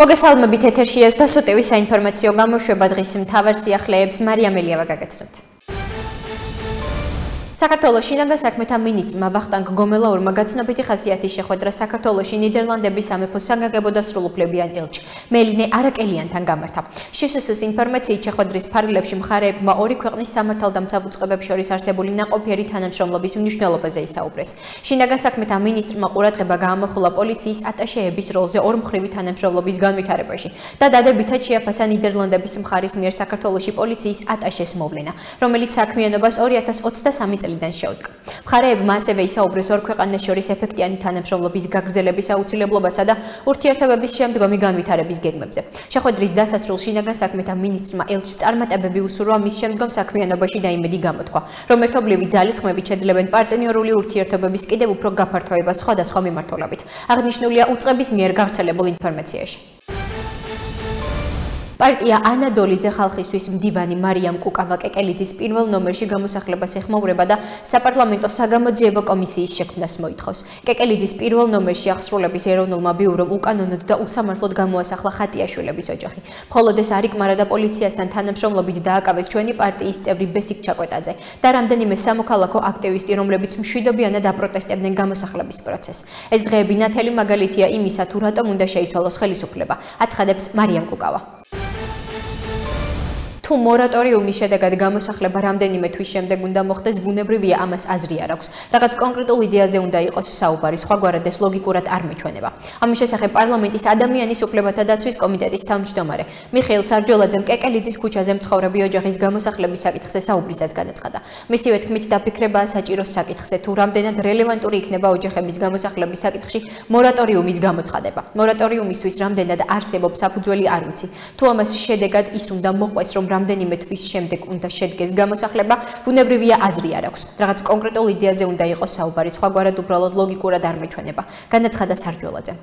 მოგესალმებით ეთერში ეს და სოტევის საინფორმაციო გამოშვება დღის მთავარ სიახლეებს მარიამ ელიავა გაგაცნობთ. საქართველოს შინაგან საქმეთა მინისტრმა ვახტანგ გომელაურმა გაცნობიტი ხასიათის შეხვედრა საქართველოსში ნიდერლანდების სამეფო საგანგებო და სრულუფლებიან ელჩ მელინე არაკელიანთან გამართა. შსს ინფორმაციით შეხვედრის ფარგლებში მხარეებმა ორი ქვეყნის სამართალდამცავ უწყებებს შორის არსებული ნაყოფიერი თანამშრომლობის მნიშვნელობაზე ისაუბრეს. შინაგან საქმეთა მინისტრმა ყურადღება გაამახვილა პოლიციის ატაშეების როლზე ორმხრივი თანამშრომლობის განვითარებაში და დადებითად შეაფასა ნიდერლანდების მხარის მიერ საქართველოსში პოლიციის ატაშეს მოვლენა, რომელიც საქმიანობას 2023 წელს წლიდან შეუდგა. მხარეებმა ასევე ისაუბრეს ორ ქვეყანას შორის ეფექტიანი თანამშრომლობის გაგრძელების აუცილებლობასა და ურთიერთობების შემდგომი განვითარების გეგმებზე. შეხვედრის დასასრულს შინაგან საქმეთა მინისტრმა ელჩ წარმატებები უსურვა მის შემდგომ საქმიანობაში და იმედი გამოთქვა, რომ ერთობლივი ძალისხმევით შეძლებენ პარტნიორული ურთიერთობების კიდევ უფრო გაფართოებას სხვადასხვა მიმართულებით. აღნიშნულია უწყების მიერ გავრცელებულ ინფორმაციაში. პარტია ანადოლიძე ხალხისთვის მდივანი მარიამ კუკავა-კეკელიძის პირველ ნომერში გამოსახლებას ეხმაურება და საპარლამენტო საგამოძიებო კომისიის შექმნას მოითხოვს. კეკელიძის პირველ ნომერში აღსრულების ეროვნულმა ბიურომ უკანონოდ და უსამართლოდ გამოასახლა ხატიაშვილების ოჯახი. მხოლოდ ეს არ იკმარა და პოლიციასთან თანამშრომლობით დააკავეს ჩვენი პარტიის წევრი ბესიკ ჩაკვეტაძე და რამდენიმე სამოქალაქო აქტივისტი, რომლებიც მშვიდობიანად აპროტესტებდნენ გამოსახლების პროცესს. ეს დღეები ნათელი მაგალითია იმისა, თუ რატომ უნდა შეიცვალოს ხელისუფლება. აცხადებს მარიამ კუკავა. თუ მორატორიუმის შედეგად გამოსახლება რამდენიმე თვის შემდეგ უნდა მოხდეს, ბუნებრივია ამას აზრი არ აქვს. რაღაც კონკრეტულ იდეაზე უნდა იყოს საუბარი, სხვაგვარად ეს ლოგიკურად არ მეჩვენება. ამის შესახებ პარლამენტის ადამიანის უფლებათა დაცვის კომიტეტის თავმჯდომარე მიხეილ სარჯოლაძემ კეკელიძის ქუჩაზე მცხოვრები ოჯახის გამოსახლების საკითხზე საუბრისას განაცხადა. მისივე თქმით დაფიქრებაა საჭირო საკითხზე, თუ რამდენად რელევანტური იქნება ოჯახების გამოსახლების საკითხში მორატორიუმის გამოცხადება. მორატორიუმისთვის რამდენად არსებობს საფუძველი არ ვიცი. თუ ამას შედეგად ის უნდა მოყვეს, რომ რამდენიმე თვის შემდეგ უნდა შედგეს გამოსახლება, ბუნებრივია აზრი არ აქვს. რაღაც კონკრეტულ იდეაზე უნდა იყოს საუბარი, სხვაგვარად უბრალოდ ლოგიკურად არ მეჩვენება. განაცხადა სარჯოლაძე.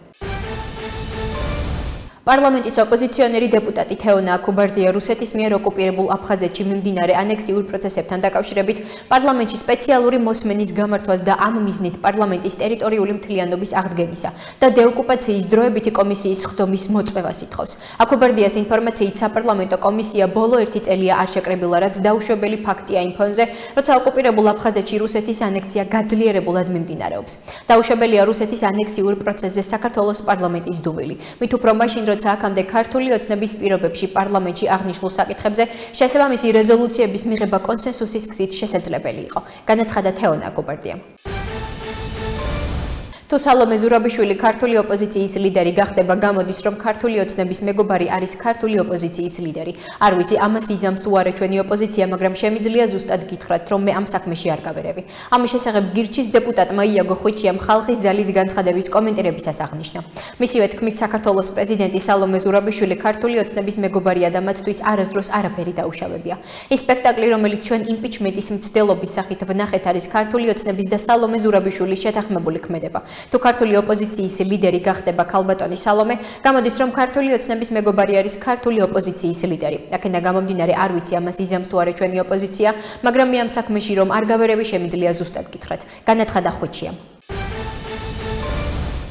პარლამენტის ოპოზიციონერი დეპუტატი თეონა აკუბარდია რუსეთის მიერ ოკუპირებულ აფხაზეთში მიმდინარე ანექსიურ პროცესებთან დაკავშირებით პარლამენტში სპეციალური მოსმენის გამართვას და ამ მიზნით პარლამენტის ტერიტორიული მთლიანობის აღდგენისა და დეოკუპაციის დროებითი კომისიის ხდომის მოწვევას ითხოვს. აკუბარდიას ინფორმაციით საპარლამენტო კომისია ბოლო ერთი წელია არ შეკრებილა, რაც დაუშვებელი ფაქტია იმ ფონზე, როცა ოკუპირებულ აფხაზეთში რუსეთის ანექსია გაძლიერებულად მიმდინარეობს. დაუშვებელია რუსეთის ანექსიურ პროცესზე საქართველოს პარლამენტის დუმილი. მით უფრო მაშინ რო როცა აქამდე ქართული ოცნების პირობებში პარლამენტში აღნიშნულ საკითხებზე შესაბამისი რეზოლუციების მიღება კონსენსუსის გზით შესაძლებელი იყო. განაცხადა თეონა გობარდია თუ სალომე ზურაბიშვილი ქართული ოპოზიციის ლიდერი გახდება, გამოდის, რომ ქართული ოცნების მეგობარი არის ქართული ოპოზიციის ლიდერი. არ ვიცი, ამას იზამს თუ არა ჩვენი ოპოზიცია, მაგრამ შემიძლია ზუსტად გითხრათ, რომ მე ამ საქმეში არ გავერევი. ამის შესახებ გირჩის დეპუტატმა იაგო ხვიჩიამ ხალხის ძალის განცხადების კომენტირებისას აღნიშნა. მისივე თქმით, საქართველოს პრეზიდენტი სალომე ზურაბიშვილი ქართული ოცნების მეგობარია და მათთვის არასდროს არაფერი დაუშავებია. ის სპექტაკლი, რომელიც ჩვენ იმპიჩმენტის მცდელობის სახით ვნახეთ, არის ქართული ოცნების და სალომე ზურაბიშვილის შეთანხმებული ქმედება. თუ ქართული ოპოზიციის ლიდერი გახდება ქალბატონი სალომე, გამოდის რომ ქართული ოცნების მეგობარი არის ქართული ოპოზიციის ლიდერი. აქედან გამომდინარე არ ვიცი ამას იზამს თუ არა ჩვენი ოპოზიცია, მაგრამ მე ამ საქმეში რომ არ გავერევი შემიძლია ზუსტად გითხრათ. განაცხადა ხვიჩია.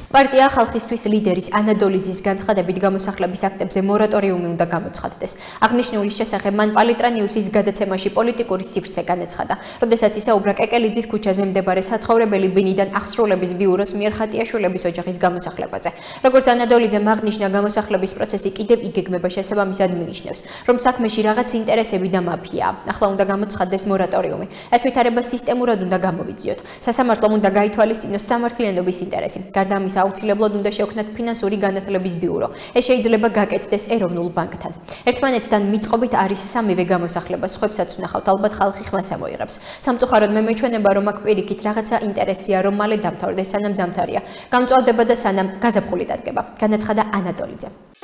პარტია ხალხისთვის ლიდერის ანადოლიძის განცხადებით გამოსახლების აქტებზე მორატორიუმი უნდა გამოცხადდეს. აღნიშნული შესახებ მან პალიტრანიუსის გადაცემაში პოლიტიკური სიფრცე განაცხადა. როდესაც ისაუბრა კეკელიძის ქუჩაზე მდებარე საცხოვრებელი ბინიდან აღსრულების ბიუროს მიერ ხატიაშვილების ოჯახის გამოსახლებაზე. როგორც ანადოლიძე აღნიშნა, გამოსახლების პროცესი კიდევ იგეგმება შესაბამისად მინიშნავს, რომ საქმეში რაღაც ინტერესები და მაფიაა. ახლა უნდა გამოცხადდეს მორატორიუმი. ეს ვითარება სისტემურად უნდა გამოვიძიოთ. სასამართლომ უნდა გაითვალისწინოს სამართლიანობის ინტერესი. გარდა ამისა, აუცილებლად უნდა შევქნათ ფინანსური განათლების ბიურო. ეს შეიძლება გაკეთდეს ეროვნულ ბანკთან. ერთმანეთთან მიწყობით არის სამივე გამოსახლება, სხვებსაც ვნახავთ, ალბათ ხალხი ხმას ამოიღებს. სამწუხაროდ მე მეჩვენება, რომ აქ პირიქით რაღაცა ინტერესია, რომ მალე დამთავრდეს, სანამ ზამთარია. გამწვავდება და სანამ გაზაფხული დადგება. განაცხადა ანატოლიძე.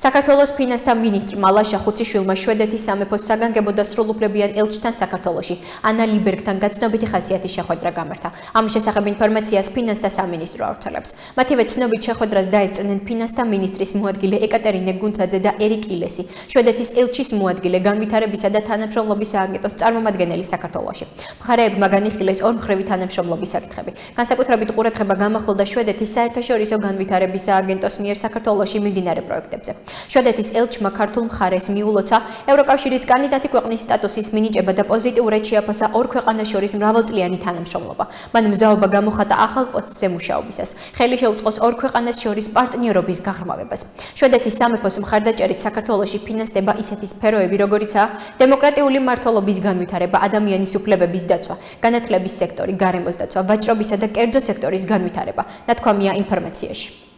საქართველოს ფინანსთა მინისტრმა ლაშა ხუციშვილმა შვედეთის სამეფოს საგანგებო და სრულუფლებიან ელჩთან საქართველოში ანა ლიბერგთან გაცნობიტი ხასიათის შეხვედრა გამართა. ამის შესახებ ინფორმაციას ფინანსთა სამინისტრო ავრცელებს. მათივე ცნობით შეხვედრას დაესწრნენ ფინანსთა მინისტრის მოადგილე ეკატერინე გუნცაძე და ერიკ ილესი, შვედეთის ელჩის მოადგილე განვითარებისა და თანამშრომლობის სააგენტოს წარმომადგენელი საქართველოში. მხარეებმა განიხილეს ორმხრივი თანამშრომლობის საკითხები. განსაკუთრებით ყურადღება გამახვილდა შვედეთის საერთაშორისო განვითარების სააგენტოს მიერ საქართველოში მიმდინარე პროექტებზე. შვედეთის ელჩმა ქართულ მხარეს მიულოცა ევროკავშირის კანდიდატი ქვეყნის სტატუსის მინიჭება და პოზიტიურად შეაფასა ორ ქვეყანას შორის მრავალწლიანი თანამშრომლობა. მან მზაობა გამოხატა ახალ პოსტზე მუშაობისას. ხელი შეუწყოს ორ ქვეყანას შორის პარტნიორობის გაღრმავებას. შვედეთის სამეფოს მხარდაჭერით საქართველოსი ფინანსდება ისეთი სფეროები, როგორიცაა დემოკრატიული მართლობის განვითარება, ადამიანის უფლებების დაცვა, განათლების სექტორი, გარემოს დაცვა, ვაჭრობისა და კერძო სექტორის განვითარება. ნათქვამია ინფორმაციაში.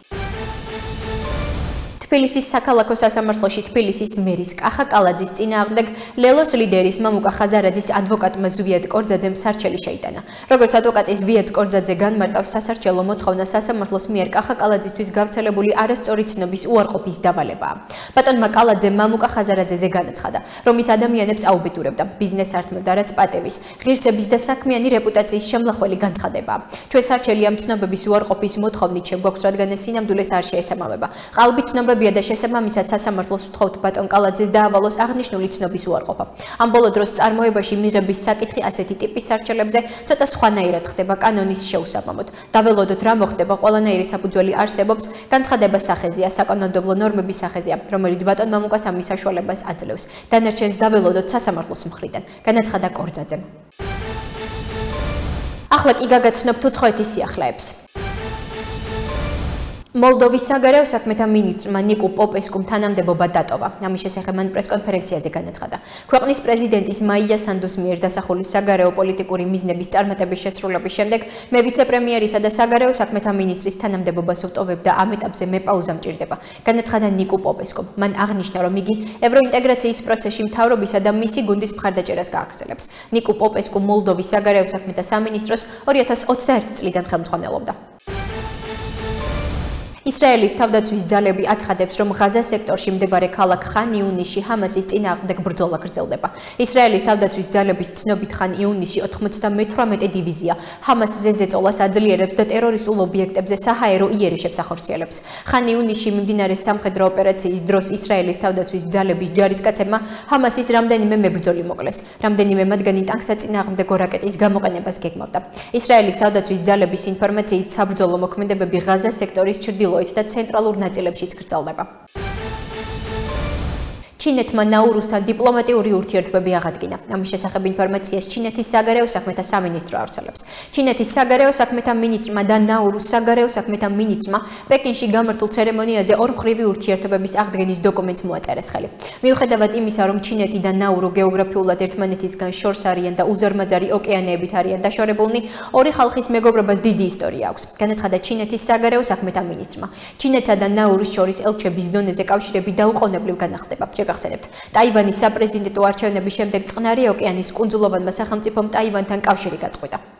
თბილისის საქალაქო სასამართლოში თბილისის მერის კახა კალაძის წინააღმდეგ ლელოს ლიდერის მამუკა ხაზარაძის ადვოკატმა ზვიად კორძაძემ სარჩელი შეიტანა. როგორც ადვოკატის ზვიად კორძაძე განმარტავს სასარჩელო მოთხოვნა სასამართლოს მიერ კახა კალაძისთვის გავრცელებული არასწორი ცნობის უარყოფის დავალებაა. ბატონმა კალაძემ მამუკა ხაზარაძეზე განაცხადა, რომ ის ადამიანებს აუბიტურებდა ბიზნეს ართმევდა რაც პატევის, ღირსების და საქმიანი რეპუტაციის შემლახველი განცხადებაა. ჩვენ სარჩელი ამ ცნობების უარყოფის მოთხოვნით შეგვაქვს, რადგან ეს სინამდვილეს არ შეესაბამება. ყალბი ცნობები ცნობებია და შესაბამისად სასამართლოს ვთხოვთ ბატონ კალაძეს დაავალოს აღნიშნული ცნობის უარყოფა. ამ ბოლო დროს წარმოებაში მიღების საკითხი ასეთი ტიპის სარჩელებზე ცოტა სხვანაირად ხდება კანონის შეუსაბამოდ. დაველოდოთ რა მოხდება ყველანაირი საფუძველი არსებობს განცხადება სახეზია საკანონმდებლო ნორმების სახეზია, რომელიც ბატონ მამუკას ამის საშუალებას აძლევს. დანარჩენს დაველოდოთ სასამართლოს მხრიდან. განაცხადა კორძაძემ. ახლა კი გაგაცნობ თუ ცხეთის სიახლეებს. მოლდოვის საგარეო საქმეთა მინისტრმა ნიკო პოპესკუმ თანამდებობა დატოვა. ამის შესახებ მან პრესკონფერენციაზე განაცხადა. ქვეყნის პრეზიდენტის მაია სანდოს მიერ დასახული საგარეო პოლიტიკური მიზნების წარმატების შესრულების შემდეგ მე ვიცე-პრემიერისა და საგარეო საქმეთა მინისტრის თანამდებობას ვტოვებ და ამ ეტაპზე მე პაუზა მჭირდება. განაცხადა ნიკო პოპესკუმ. მან აღნიშნა, რომ იგი ევროინტეგრაციის პროცესში მთავრობისა და მისი გუნდის მხარდაჭერას გააგრძელებს. ნიკო პოპესკუმ მოლდოვის საგარეო საქმეთა სამინისტროს 2021 წლიდან ხელმძღვანელობდა. ისრაელის თავდაცვის ძალები აცხადებს, რომ ღაზას სექტორში მდებარე ქალაქ ხან-იუნისში ჰამასის წინააღმდეგ ბრძოლა გრძელდება. ისრაელის თავდაცვის ძალების ცნობით ხან-იუნისში 98 დივიზია ჰამასზე ზეწოლას აძლიერებს და ტერორისტულ ობიექტებზე საჰაერო იერიშებს ახორციელებს. ხან-იუნისში მიმდინარე სამხედრო ოპერაციის დროს ისრაელის თავდაცვის ძალების ჯარისკაცებმა ჰამასის რამდენიმე მებრძოლი მოკლეს. რამდენიმე მათგანი ტანკსა წინააღმდეგ რაკეტის გამოყენებას გეგმავდა. ისრაელის თავდაცვის ძალების ინფორმაციით საბრძოლო მოქმედებები ღაზას სექტორის ჩრდილო ჩრდილოეთ და ცენტრალურ ნაწილებშიც გრძელდება. ჩინეთმა ნაურუსთან დიპლომატიური ურთიერთობები აღადგინა. ამის შესახებ ინფორმაციას ჩინეთის საგარეო საქმეთა სამინისტრო ავრცელებს. ჩინეთის საგარეო საქმეთა მინისტრმა და ნაურუს საგარეო საქმეთა მინისტრმა პეკინში გამართულ ცერემონიაზე ორმხრივი ურთიერთობების აღდგენის დოკუმენტს მოაწერეს ხელი. მიუხედავად იმისა, რომ ჩინეთი და ნაურო გეოგრაფიულად ერთმანეთისგან შორს არიან და უზარმაზარი ოკეანეებით არიან დაშორებულნი, ორი ხალხის მეგობრობას დიდი ისტორია აქვს. განაცხადა ჩინეთის საგარეო საქმეთა მინისტრმა. ჩინეთსა და ნაურუს შორის ელჩების დონეზე კავშირები დაუყოვნებლივ განახდება. გახსენებთ. ტაივანის საპრეზიდენტო არჩევნების შემდეგ წყნარი ოკეანის კუნძულოვანმა სახელმწიფომ ტაივანთან კავშირი გაწყვეტა.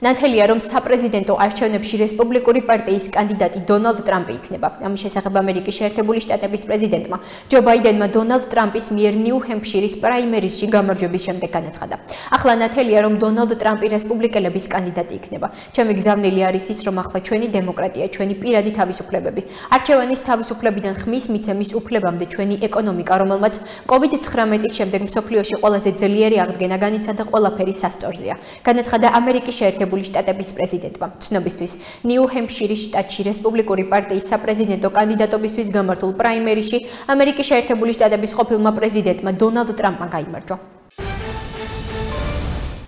ნათელია რომ საპრეზიდენტო არჩევნებში რესპუბლიკური პარტიის კანდიდატი დონალდ ტრამპი იქნება. ამის შესახებ ამერიკის შეერთებული შტატების პრეზიდენტმა ჯო ბაიდენმა დონალდ ტრამპის მიერ ნიუ-ჰემფშირის პრაიმერისში გამარჯვების შემდეგ განაცხადა. ახლა ნათელია რომ დონალდ ტრამპი რესპუბლიკელების კანდიდატი იქნება. ჩემი გზავნილი არის ის რომ ახლა ჩვენი დემოკრატია, ჩვენი პირადი თავისუფლებები, არჩევანის თავისუფლებიდან ხმის მიცემის უფლებამდე ჩვენი ეკონომიკა, რომელმაც COVID-19-ის შემდეგ მსოფლიოში ყველაზე ძლიერი აღდგენა განიცადა ყველაფერი სასწორზეა. განაცხადა ამერიკის შეერთებული შეერთებული შტატების პრეზიდენტმა. ცნობისთვის, ნიუ-ჰემფშირის შტატში რესპუბლიკური პარტიის საპრეზიდენტო კანდიდატობისთვის გამართულ პრაიმერიში ამერიკის შეერთებული შტატების ყოფილმა პრეზიდენტმა დონალდ ტრამპმა გაიმარჯვა.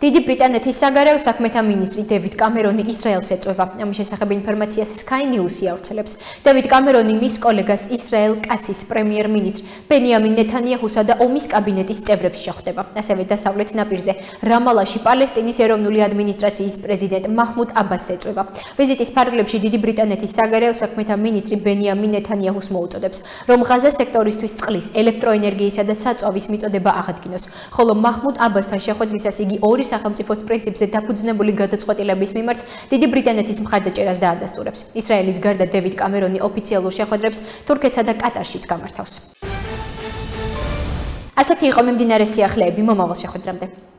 დიდი ბრიტანეთის საგარეო საქმეთა მინისტრი დევიდ კამერონი ისრაელს ეწევა. ამის შესახებ ინფორმაციას Sky News-ი ავრცელებს. დევიდ კამერონი მის კოლეგას ისრაელ კაცის პრემიერ-მინისტრ ბენიამინ ნეთანიაჰუსა და ომის კაბინეტის წევრებს შეხვდება. ასევე დასავლეთ ნაპირზე რამალაში პალესტინის ეროვნული ადმინისტრაციის პრეზიდენტ მაჰმუდ აბასს ეწევა. ვიზიტის ფარგლებში დიდი ბრიტანეთის საგარეო საქმეთა მინისტრი ბენიამინ ნეთანიაჰუს მოუწოდებს, რომ ღაზა სექტორისთვის წყლის, ელექტროენერგიისა და საწვავის მიწოდება აღადგინოს. ხოლო მაჰმუდ აბასთან შეხვედრისას იგი ორი სახელმწიფოს პრინციპზე დაფუძნებული გადაწყვეტილების მიმართ დიდი ბრიტანეთის მხარდაჭერას დაადასტურებს. ისრაელის გარდა დევიდ კამერონი ოფიციალურ შეხვედრებს თურქეთსა და კატარშიც გამართავს. ასეთი იყო მიმდინარე სიახლეები მომავალ შეხვედრამდე.